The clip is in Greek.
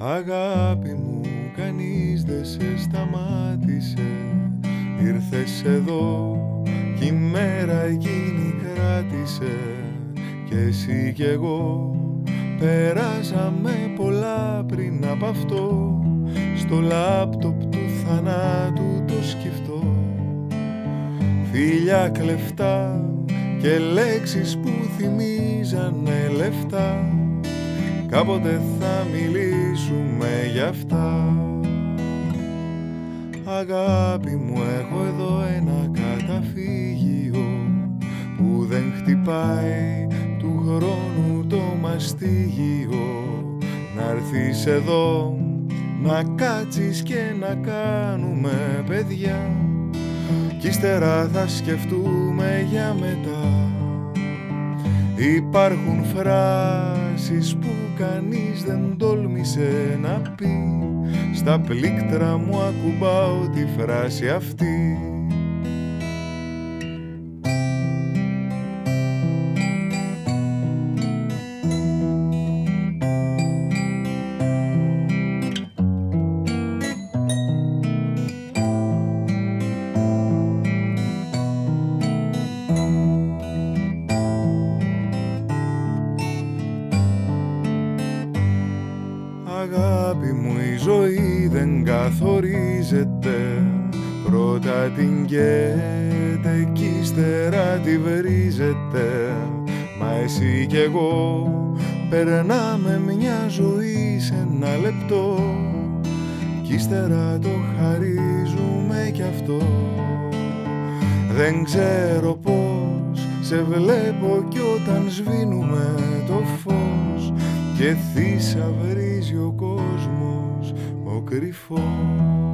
Αγάπη μου κανείς δεν σε σταμάτησε. Ήρθες εδώ κι η μέρα εκείνη κράτησε. Και εσύ κι εγώ περάσαμε πολλά πριν από αυτό. Στο λάπτοπ του θανάτου το σκεφτώ. Φίλια κλεφτά και λέξεις που θυμίζανε λεφτά Κάποτε θα μιλήσουμε γι' αυτά. Αγάπη μου έχω εδώ ένα καταφύγιο Που δεν χτυπάει του χρόνου το μαστίγιο. Να έρθεις εδώ να κάτσεις και να κάνουμε παιδιά. Κι ύστερα θα σκεφτούμε για μετά Υπάρχουν φράσεις που κανείς δεν τόλμησε να πει. Στα πλήκτρα μου ακουμπάω τη φράση αυτή καίγεται κι ύστερα τη βρίζεται Μα εσύ κι εγώ περνάμε μια ζωή σε ένα λεπτό. Κι ύστερα το χαρίζουμε κι αυτό. Δεν ξέρω πώς σε βλέπω κι όταν σβήνουμε το φως. Και θύσα βρίζει ο κόσμος ο κρυφός